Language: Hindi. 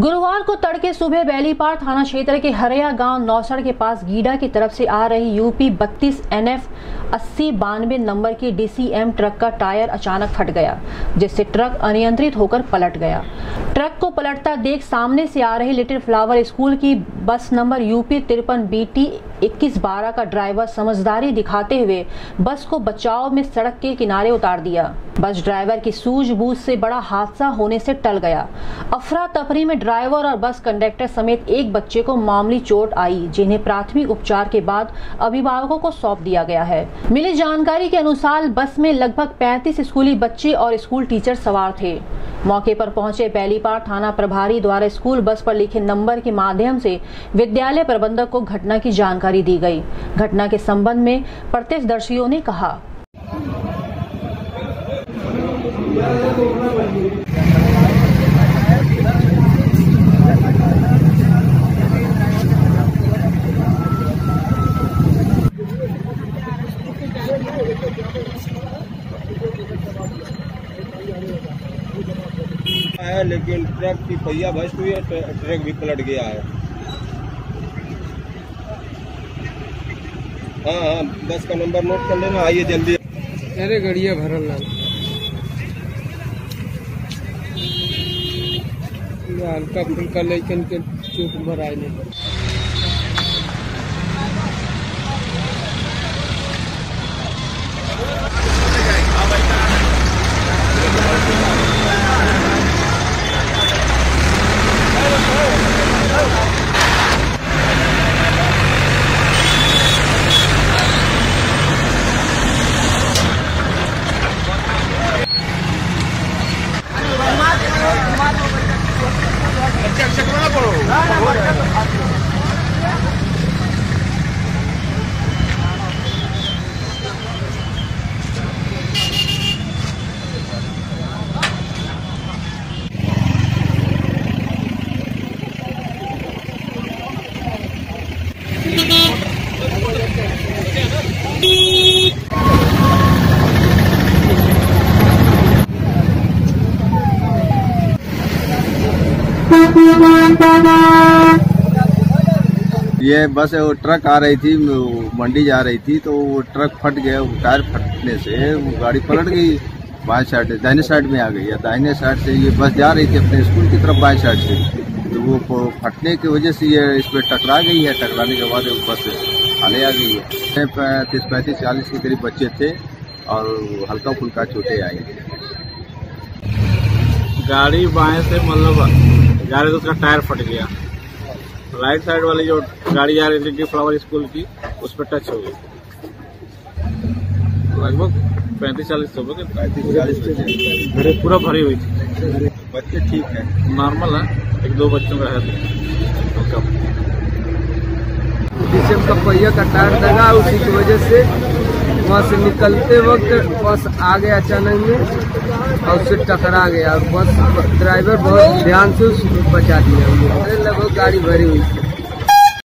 गुरुवार को तड़के सुबह बैलीपार थाना क्षेत्र के हरिया गाँव नौसड़ के पास गीडा की तरफ़ से आ रही यूपी बत्तीस एन एफ़ अस्सी बानवे नंबर की डीसीएम ट्रक का टायर अचानक फट गया, जिससे ट्रक अनियंत्रित होकर पलट गया। ट्रक को पलटता देख सामने से आ रही लिटिल फ्लावर स्कूल की बस नंबर यूपी तिरपन बी टी इक्कीस बारह का ड्राइवर समझदारी दिखाते हुए बस को बचाव में सड़क के किनारे उतार दिया। बस ड्राइवर की सूझबूझ से बड़ा हादसा होने से टल गया। अफरा तफरी में ड्राइवर और बस कंडक्टर समेत एक बच्चे को मामूली चोट आई, जिन्हें प्राथमिक उपचार के बाद अभिभावकों को सौंप दिया गया है। मिली जानकारी के अनुसार बस में लगभग 35 स्कूली बच्चे और स्कूल टीचर सवार थे। मौके पर पहुँचे बैलीपार थाना प्रभारी द्वारा स्कूल बस पर लिखे नंबर के माध्यम से विद्यालय प्रबंधक को घटना की जानकारी दी गई। घटना के संबंध में प्रत्यक्षदर्शियों ने कहा। है, लेकिन ट्रक की पहिया भस्ट हुई है ट्रक भी पलट गया है। हाँ हाँ बस का नंबर नोट कर लेना, आइए जल्दी। अरे गड़िया भरल लाल। हल्का फुल्का लेकिन के चोट भर आए नहीं ये बस वो ट्रक आ रही थी मंडी जा रही थी तो वो ट्रक फट गया टायर फटने से वो गाड़ी पलट गई, बाएँ साइड दाहिने साइड में आ गई। या दाहिने साइड से ये बस जा रही थी अपने स्कूल की तरफ़ बाएँ साइड से। तो वो फटने की वजह से ये इस पर टकरा गई है, टकराने के बाद बस हाले आ गई है। तीस, पैंतीस, चालीस के करीब बच्चे थे और हल्का फुल्का चोटें आई। गाड़ी बाएँ से मतलब गाड़ी तो उसका टायर फट गया। राइट साइड वाली जो गाड़ी जा रही थी फ्लावर स्कूल की उस पर टच हो गई। लगभग पैंतीस चालीस सौ के पैंतीस चालीस पूरा भरी हुई थी। बच्चे ठीक है। नॉर्मल है एक दो बच्चों का है। तो जिसम का पहिया का टायर लगा उसी की वजह से वहाँ से निकलते वक्त बस आ गया अचानक में और उससे टकरा गया। बस ड्राइवर बहुत ध्यान से उसको बचा दिया। लगभग गाड़ी भरी हुई थी।